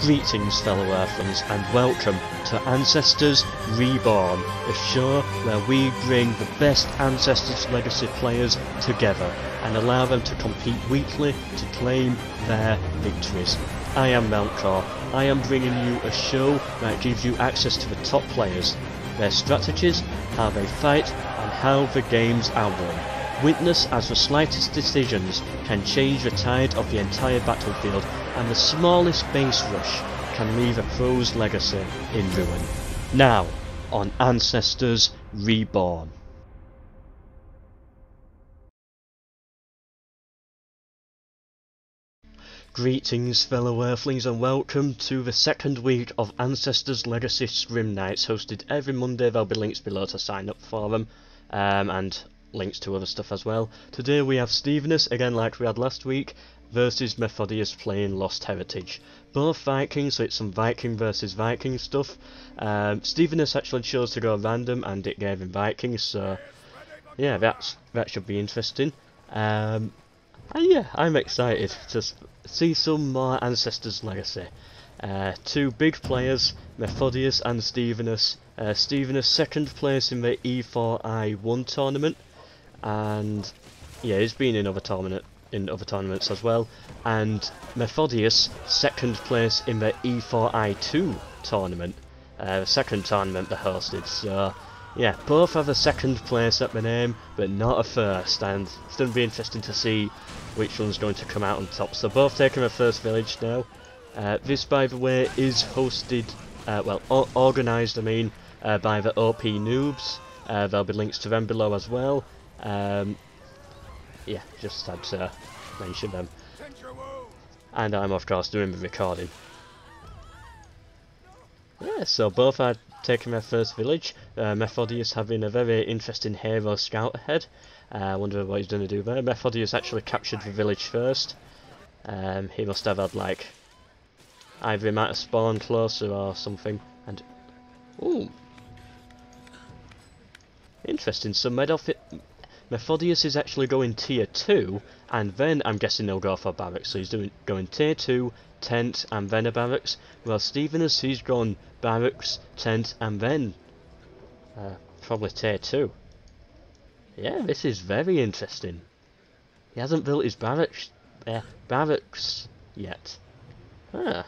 Greetings fellow Earthlings and welcome to Ancestors Reborn, a show where we bring the best Ancestors Legacy players together and allow them to compete weekly to claim their victories. I am Melkor. I am bringing you a show that gives you access to the top players, their strategies, how they fight and how the games are won. Witness as the slightest decisions can change the tide of the entire battlefield and the smallest base rush can leave a foe's legacy in ruin. Now, on Ancestors Reborn. Greetings fellow Earthlings and welcome to the second week of Ancestors Legacy Scrim Nights hosted every Monday, there'll be links below to sign up for them um, and links to other stuff as well. Today we have Stevenus, again like we had last week, versus Methodius playing Lost Heritage. Both Vikings, so it's some Viking versus Viking stuff. Um, Stevenus actually chose to go random and it gave him Vikings, so yeah, that's that should be interesting. Um, and yeah, I'm excited to see some more Ancestors Legacy. Uh, two big players, Methodius and Stevenus. Uh, Stevenus second place in the E4I1 tournament, and yeah, he's been in other tournament in other tournaments as well. And Methodius second place in the E4I2 tournament, uh, the second tournament they hosted. So yeah, both have a second place at the name, but not a first, and it's going to be interesting to see which one's going to come out on top. So both taking the first village now. Uh, this, by the way, is hosted, uh, well, organised, I mean, uh, by the OP Noobs. Uh, there'll be links to them below as well. Um, yeah, just had to mention them. And I'm, of course, doing the recording. Yeah, so both are taking their first village. Uh, Methodius having a very interesting hero scout ahead. Uh, I wonder what he's going to do there. Methodius actually captured the village first. Um, he must have had like either he might have spawned closer or something. And ooh, interesting. So Methodius is actually going tier two, and then I'm guessing they'll go for barracks. So he's doing going tier two, tent, and then a barracks. Well, Stevenus, he's gone barracks, tent, and then uh, probably tier 2. Yeah, this is very interesting. He hasn't built his barracks, uh, barracks yet. Ah.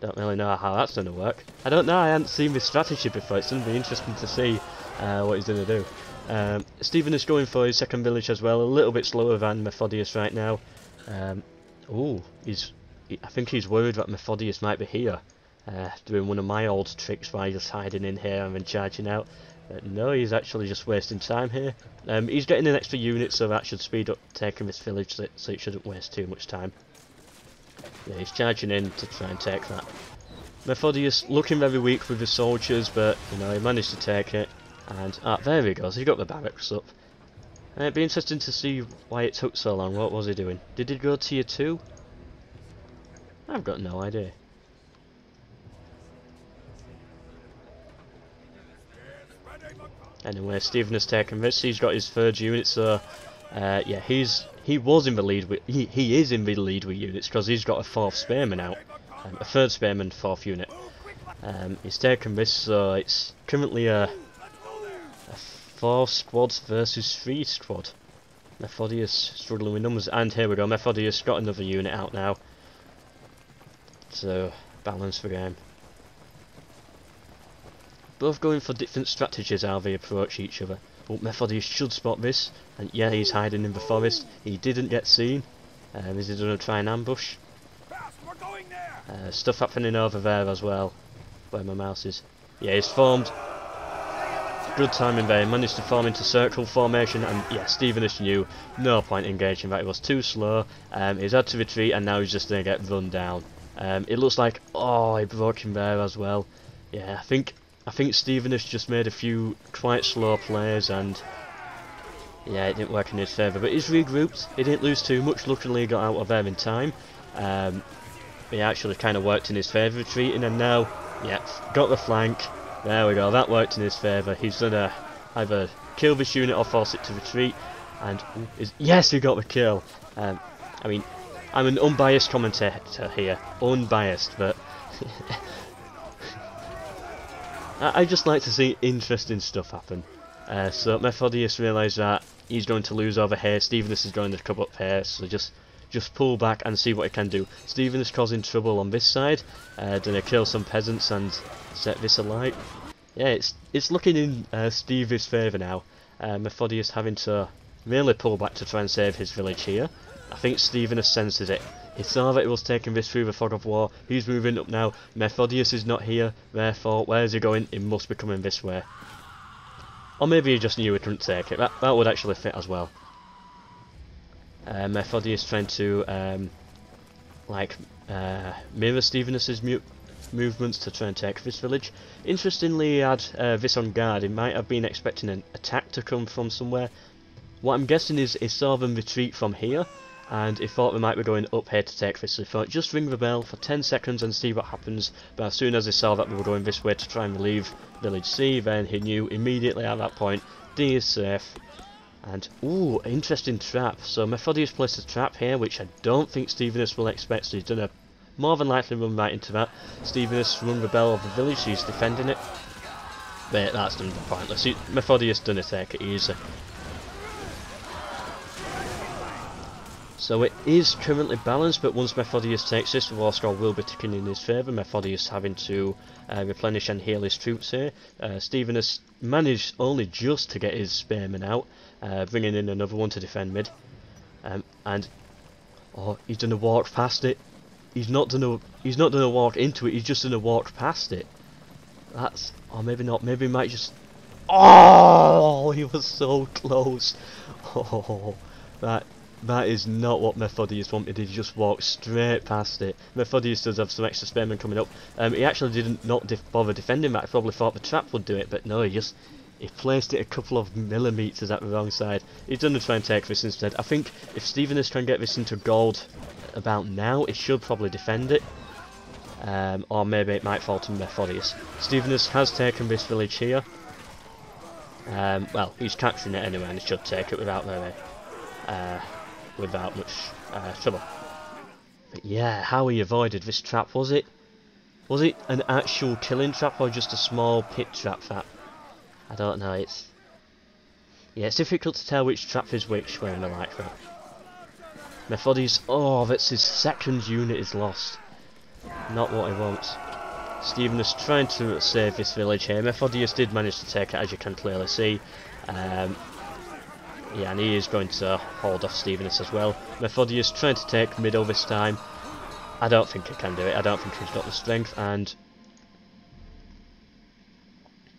Don't really know how that's going to work. I don't know, I hadn't seen this strategy before. It's going to be interesting to see uh, what he's going to do. Um, Stephen is going for his second village as well, a little bit slower than Methodius right now. Um, oh, he's I think he's worried that Methodius might be here, uh, doing one of my old tricks by just hiding in here and then charging out. But no, he's actually just wasting time here. Um, he's getting an extra unit, so that should speed up taking this village, so, so it shouldn't waste too much time. Yeah, he's charging in to try and take that. Methodius looking very weak with his soldiers, but you know he managed to take it. And ah, there he goes. He got the barracks up. Uh, it'd be interesting to see why it took so long. What was he doing? Did he go tier two? I've got no idea. Anyway, Stephen has taken this. He's got his third unit, so uh, yeah, he's he was in the lead with he he is in the lead with units because he's got a fourth spearman out, um, a third spearman, fourth unit. Um, he's taken this, so it's currently a four squads versus three squad. Methodius struggling with numbers, and here we go. Methodius got another unit out now. So, balance the game. Both going for different strategies how they approach each other. But Methodius should spot this, and yeah, he's hiding in the forest. He didn't get seen. Um, is he going to try and ambush? Uh, stuff happening over there as well, where my mouse is. Yeah, he's formed. Good timing there, managed to form into circle formation, and yeah, Stevenus knew no point engaging that, it was too slow. Um, he's had to retreat, and now he's just going to get run down. Um, it looks like oh, he broke him there as well. Yeah, I think I think Steven has just made a few quite slow plays and yeah, it didn't work in his favour. But he's regrouped. He didn't lose too much. Luckily, he got out of there in time. Um, he actually kind of worked in his favour retreating, and now, yeah, got the flank. There we go. That worked in his favour. He's gonna either kill this unit or force it to retreat. And yes, he got the kill. Um, I mean, I'm an unbiased commentator here, unbiased, but I, I just like to see interesting stuff happen. Uh, so Methodius realised that he's going to lose over here. Stevenus is going to come up here, so just just pull back and see what it can do. Stephen is causing trouble on this side. Uh, gonna kill some peasants and set this alight. Yeah, it's it's looking in uh, Stevie's favour now. Uh, Methodius having to really pull back to try and save his village here. I think Stephen has sensed it. He saw that he was taking this through the fog of war. He's moving up now. Methodius is not here. Therefore, where is he going? He must be coming this way. Or maybe he just knew he couldn't take it. That, that would actually fit as well. Uh, Methodius trying to um, like uh, mirror Stephenus's mu movements to try and take this village. Interestingly, he had uh, this on guard. He might have been expecting an attack to come from somewhere. What I'm guessing is he saw them retreat from here, and he thought they might be going up here to take this. So he thought, just ring the bell for 10 seconds and see what happens. But as soon as he saw that they were going this way to try and relieve Village C, then he knew immediately at that point, D is safe. And, ooh, interesting trap. So Methodius placed a trap here, which I don't think Stephenus will expect, so he's done a more than likely run right into that. Stephenus run the bell of the village, he's defending it. But that's done pointless. He, Methodius done a take it easy. So it is currently balanced, but once Methodius takes this, the war score will be ticking in his favour. Methodius having to uh, replenish and heal his troops here. Uh, has managed only just to get his spearmen out, uh, bringing in another one to defend mid. Um, and oh, he's done a walk past it. He's not done a he's not done a walk into it. He's just done a walk past it. That's or maybe not. Maybe he might just. Oh, he was so close. Oh, that that is not what Methodius wanted, he just walked straight past it. Methodius does have some extra spearmen coming up. Um, he actually didn't not def bother defending that, I probably thought the trap would do it, but no, he just he placed it a couple of millimetres at the wrong side. He's done to try and take this instead. I think if Stephenus to get this into gold about now, it should probably defend it. Um, or maybe it might fall to Methodius. Stephenus has taken this village here. Um, well, he's capturing it anyway and he should take it without very uh, without much uh, trouble. But yeah, how he avoided this trap, was it? Was it an actual killing trap or just a small pit trap that? I don't know, it's... Yeah, it's difficult to tell which trap is which when they're like that. Methodius, oh, that's his second unit is lost. Not what he wants. Stephen is trying to save this village here. Methodius did manage to take it, as you can clearly see. Um, yeah, and he is going to hold off Stephenus as well. Methodius trying to take middle this time. I don't think he can do it. I don't think he's got the strength. And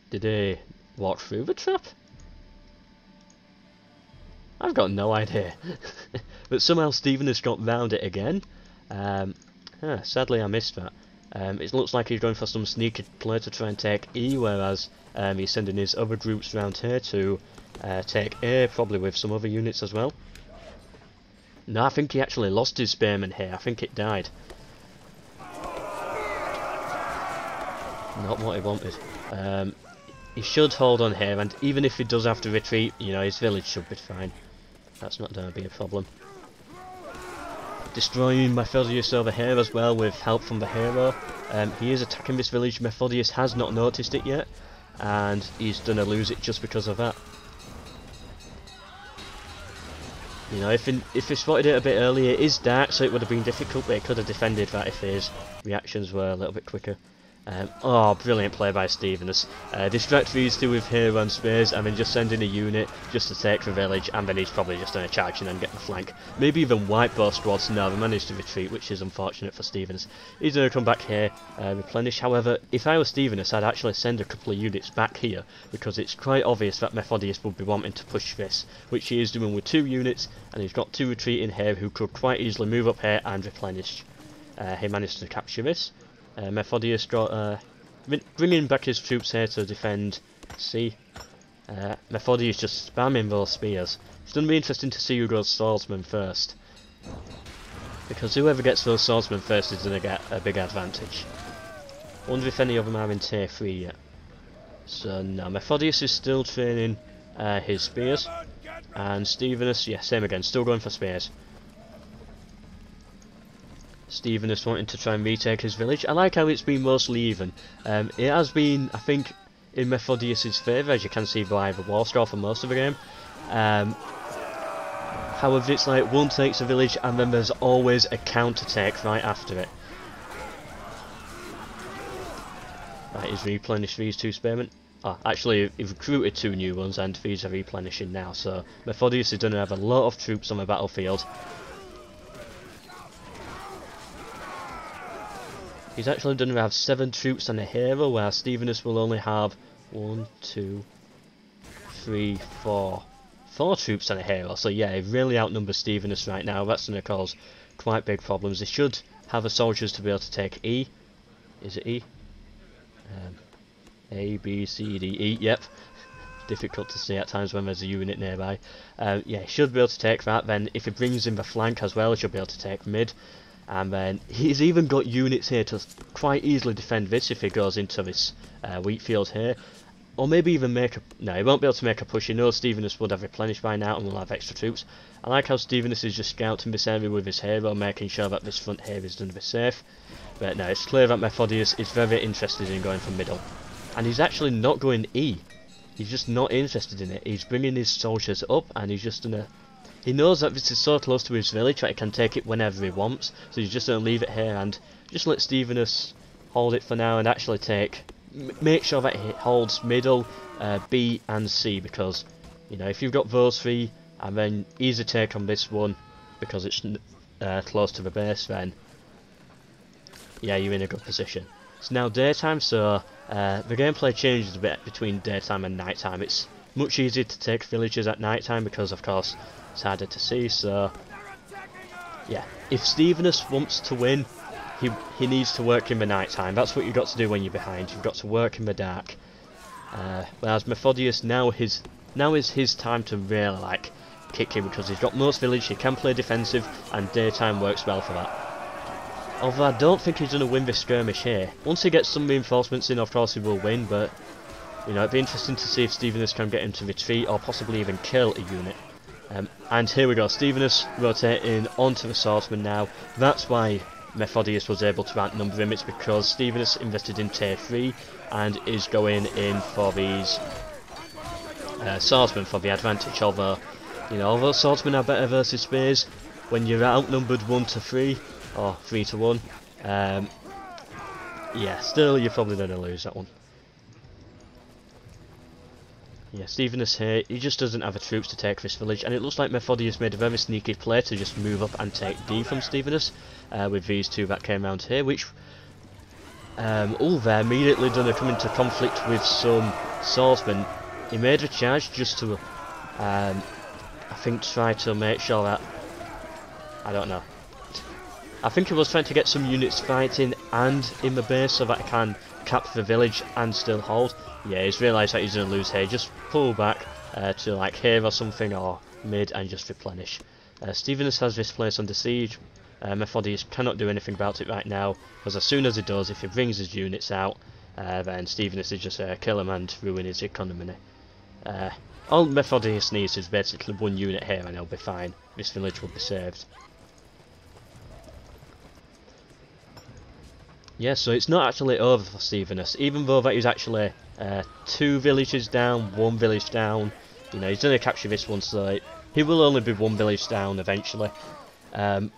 did he walk through the trap? I've got no idea. but somehow Stephen has got round it again. Um, huh, sadly, I missed that. Um, it looks like he's going for some sneaky play to try and take E, whereas um, he's sending his other groups around here to uh, take A, probably with some other units as well. No, I think he actually lost his spearman here. I think it died. Not what he wanted. Um, he should hold on here, and even if he does have to retreat, you know, his village should be fine. That's not going to be a problem. Destroying Methodius over here as well with help from the hero. Um, he is attacking this village. Methodius has not noticed it yet, and he's going to lose it just because of that. You know, if in, if he spotted it a bit earlier, it is dark, so it would have been difficult, but he could have defended that if his reactions were a little bit quicker. Um, oh, brilliant play by Stephenus. Uh, distract these two with hero and spears and then just send in a unit just to take the village and then he's probably just going to charge and then get the flank. Maybe even white bow squads. No, they managed to retreat which is unfortunate for Stevens. He's going to come back here, uh, replenish. However, if I was Stevens, I'd actually send a couple of units back here because it's quite obvious that Methodius would be wanting to push this, which he is doing with two units and he's got two retreating here who could quite easily move up here and replenish. Uh, he managed to capture this. Uh, Methodius got, uh, bringing back his troops here to defend C. Uh, Methodius just spamming those spears. It's going to be interesting to see who goes swordsman first. Because whoever gets those swordsmen first is going to get a big advantage. wonder if any of them are in tier 3 yet. So now Methodius is still training uh, his spears. And Stephenus, yeah, same again, still going for spears. Stevenus wanting to try and retake his village. I like how it's been mostly even. Um, it has been, I think, in Methodius' favour, as you can see by the war score for most of the game. Um, however, it's like one takes a village and then there's always a counter-take right after it. Right, he's replenished these two spearmen. Oh, actually, he recruited two new ones and these are replenishing now, so Methodius is going to have a lot of troops on the battlefield. He's actually going to have seven troops and a hero, where Stevenus will only have one, two, three, four, four troops and a hero. So yeah, he really outnumbers Stevenus right now. That's going to cause quite big problems. They should have the soldiers to be able to take E. Is it E? Um, a, B, C, D, E, yep. Difficult to see at times when there's a unit nearby. Um, yeah, he should be able to take that. Then if he brings in the flank as well, he should be able to take mid. And then he's even got units here to quite easily defend this if he goes into this uh, wheat field here. Or maybe even make a... No, he won't be able to make a push. He knows Stevenus would have replenished by now and will have extra troops. I like how Stevenus is just scouting this area with his hero, making sure that this front here is going to be safe. But no, it's clear that Methodius is very interested in going for middle. And he's actually not going E. He's just not interested in it. He's bringing his soldiers up and he's just gonna... He knows that this is so close to his village that he can take it whenever he wants. So he's just gonna leave it here and just let Stevenus hold it for now and actually take... make sure that he holds middle, uh, B and C because, you know, if you've got those three and then easy take on this one because it's uh, close to the base then yeah, you're in a good position. It's now daytime, so uh, the gameplay changes a bit between daytime and nighttime. It's much easier to take villages at night time because, of course, it's harder to see. So, yeah, if Stevenus wants to win, he he needs to work in the night time. That's what you've got to do when you're behind. You've got to work in the dark. Uh, whereas Methodius now his now is his time to really like kick in because he's got most village. He can play defensive, and daytime works well for that. Although I don't think he's going to win this skirmish here. Once he gets some reinforcements in, of course he will win, but... You know, it'd be interesting to see if Stevenus can get him to retreat, or possibly even kill a unit. Um, and here we go, Stevenus rotating onto the swordsman now. That's why Methodius was able to outnumber him. It's because Stevenus invested in tier 3 and is going in for these uh, swordsmen for the advantage. Although, you know, although swordsmen are better versus spears, when you're outnumbered 1 to 3, or 3 to 1. Um, yeah, still you're probably going to lose that one. Yeah, Stevenus here, he just doesn't have the troops to take this village, and it looks like Methodius made a very sneaky play to just move up and take D from Stephenus uh, with these two that came around here, which... Um, oh, they're immediately going to come into conflict with some swordsmen. He made a charge just to, um, I think, try to make sure that... I don't know. I think he was trying to get some units fighting and in the base so that he can cap the village and still hold. Yeah, he's realised that he's going to lose here. Just pull back uh, to like here or something or mid and just replenish. Uh, Stevenus has this place under siege. Uh, Methodius cannot do anything about it right now because as soon as he does, if he brings his units out, uh, then Stevenus is just going uh, kill him and ruin his economy. Uh, all Methodius needs is basically one unit here and he'll be fine. This village will be saved. Yeah, so it's not actually over for Stevenus, even though that is actually uh, two villages down, one village down. You know, he's going to capture this one, so he will only be one village down eventually. Um,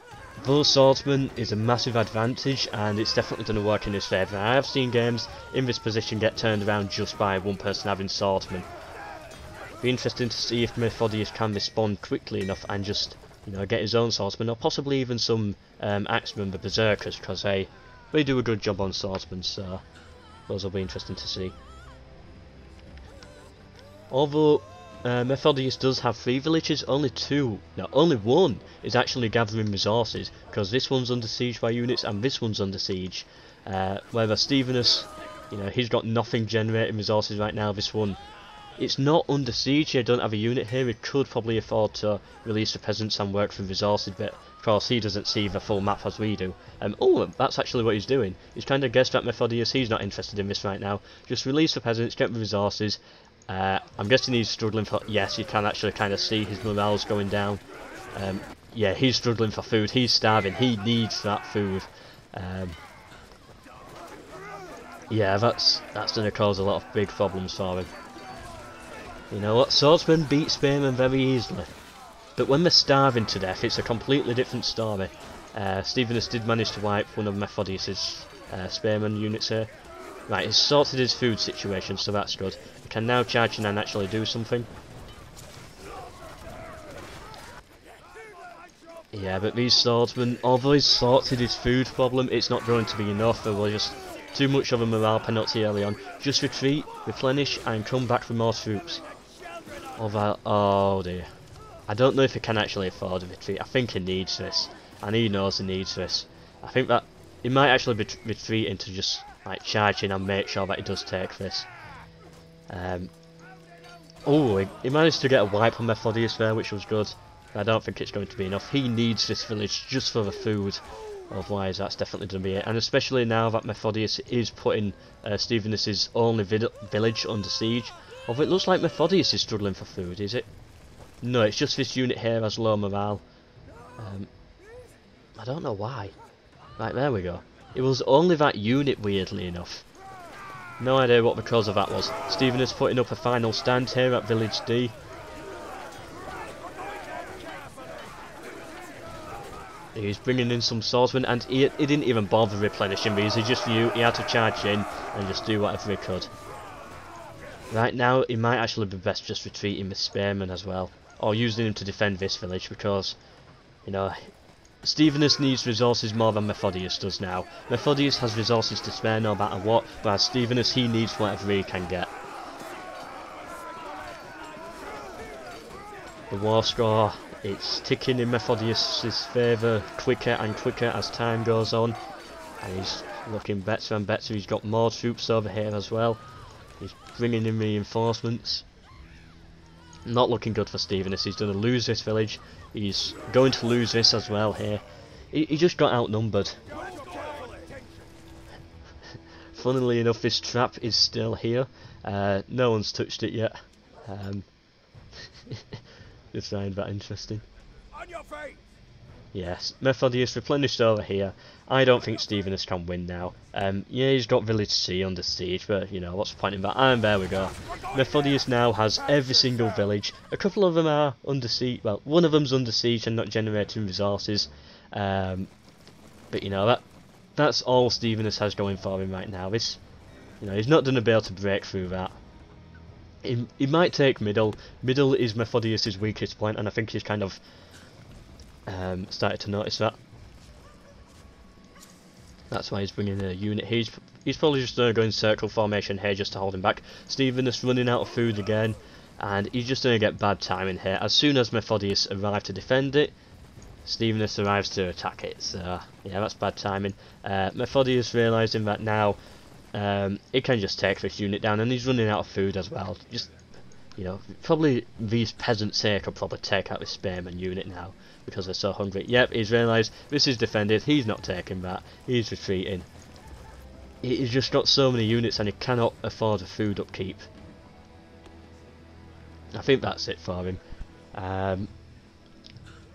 Swordsman is a massive advantage, and it's definitely going to work in his favour. I have seen games in this position get turned around just by one person having Swordsman. Be interesting to see if Methodius can respond quickly enough and just, you know, get his own Swordsman, or possibly even some um, Axemen, the Berserkers, because they they do a good job on swordsmen, so those will be interesting to see. Although uh, Methodius does have three villages, only two, no, only one is actually gathering resources, because this one's under siege by units and this one's under siege. Uh, whereas Stevenus, you know, he's got nothing generating resources right now, this one it's not under siege, I don't have a unit here, he could probably afford to release the peasants and work for resources, but of course he doesn't see the full map as we do. Um, oh, that's actually what he's doing. He's trying to guess that Methodius, he's not interested in this right now. Just release the peasants, get the resources. Uh, I'm guessing he's struggling for... Yes, you can actually kind of see his morale's going down. Um, yeah, he's struggling for food. He's starving. He needs that food. Um, yeah, that's that's going to cause a lot of big problems for him. You know what? Swordsman beat Spearman very easily. But when they're starving to death, it's a completely different story. Uh, Stevenus did manage to wipe one of Methodius's uh, Spearman units here. Right, he's sorted his food situation, so that's good. Can now charge in and actually do something. Yeah, but these swordsmen, although he's sorted his food problem, it's not going to be enough. There was just too much of a morale penalty early on. Just retreat, replenish, and come back for more troops. Although, oh dear. I don't know if he can actually afford a retreat. I think he needs this. And he knows he needs this. I think that he might actually be retreating to just like charge in and make sure that he does take this. Um, oh, he, he, managed to get a wipe on Methodius there, which was good. I don't think it's going to be enough. He needs this village just for the food. Otherwise, that's definitely going to be it. And especially now that Methodius is putting uh, Stevenus's only village under siege. Although it looks like Methodius is struggling for food, is it? No, it's just this unit here has low morale. Um, I don't know why. Right, there we go. It was only that unit, weirdly enough. No idea what the cause of that was. Stephen is putting up a final stand here at Village D. He's bringing in some swordsmen and he, he didn't even bother replenishing these, he just knew he had to charge in and just do whatever he could. Right now, it might actually be best just retreating with spearmen as well. Or using him to defend this village because, you know, Stevenus needs resources more than Methodius does now. Methodius has resources to spare no matter what, but as Stevenus he needs whatever he can get. The war score, it's ticking in Methodius' favour quicker and quicker as time goes on. And he's looking better and better, he's got more troops over here as well. He's bringing in reinforcements. Not looking good for Stevenus. He's going to lose this village. He's going to lose this as well here. He, he just got outnumbered. Funnily enough, this trap is still here. Uh, no one's touched it yet. Um, just find that interesting. On your feet. Yes, Methodius replenished over here. I don't think Stevenus can win now. Um, yeah, he's got Village C under siege, but, you know, what's the point in that? And there we go. Methodius now has every single village. A couple of them are under siege, well, one of them's under siege and not generating resources. Um, but, you know, that that's all Stevenus has going for him right now. This, you know, he's not going to be able to break through that. He, he might take middle. Middle is Methodius' weakest point, and I think he's kind of um, started to notice that. That's why he's bringing a unit. He's he's probably just going to go in circle formation here just to hold him back. Stephen is running out of food again, and he's just going to get bad timing here. As soon as Methodius arrives to defend it, Stevenus arrives to attack it. So yeah, that's bad timing. Uh, Methodius realising that now um, he can just take this unit down, and he's running out of food as well. Just you know, probably these peasants here could probably take out this spearman unit now because they're so hungry. Yep, he's realised this is defended. He's not taking that. He's retreating. He's just got so many units and he cannot afford a food upkeep. I think that's it for him. Um,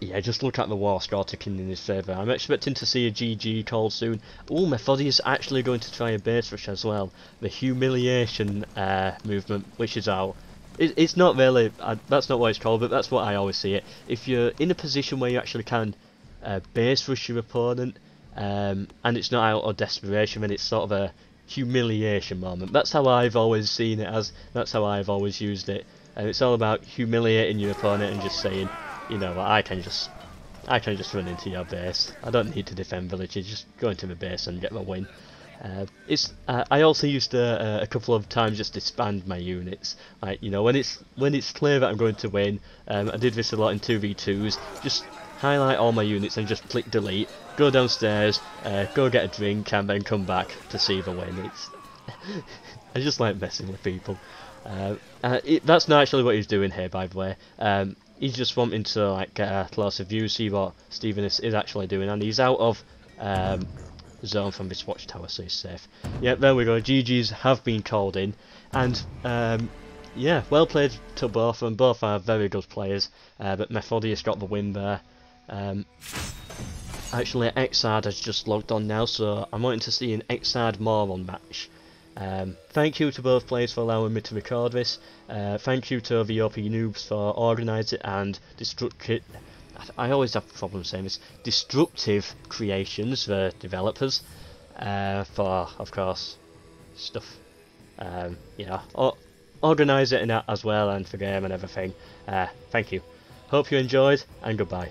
yeah, just look at the war score ticking in his favour. I'm expecting to see a GG call soon. Oh, Methodius actually going to try a base rush as well. The humiliation uh, movement, which is out. It, it's not really, that's not what it's called, but that's what I always see it. If you're in a position where you actually can uh, base rush your opponent, um, and it's not out of desperation, then it's sort of a humiliation moment. That's how I've always seen it as, that's how I've always used it. And it's all about humiliating your opponent and just saying, you know, I can just I can just run into your base. I don't need to defend villages, just go into the base and get the win. Uh, it's uh, I also used to uh, a couple of times just disband my units. Like you know when it's when it's clear that I'm going to win. Um, I did this a lot in two v twos. Just highlight all my units and just click delete. Go downstairs, uh, go get a drink, and then come back to see the win. It's I just like messing with people. Uh, it, that's not actually what he's doing here, by the way. Um, he's just wanting to like get a closer view, see what Stephen is, is actually doing, and he's out of um, zone from this watchtower, so he's safe. Yeah, there we go. GG's have been called in, and um, yeah, well played to both and. Both are very good players, uh, but Methodius got the win there. Um, actually, Xard has just logged on now, so I'm wanting to see an Xard Morhon match. Um, thank you to both players for allowing me to record this. Uh, thank you to the OP Noobs for organising and destructive. I always have problems saying this. Destructive Creations, for developers, uh, for of course stuff. Um, you know, or, organising that as well and for game and everything. Uh, thank you. Hope you enjoyed and goodbye.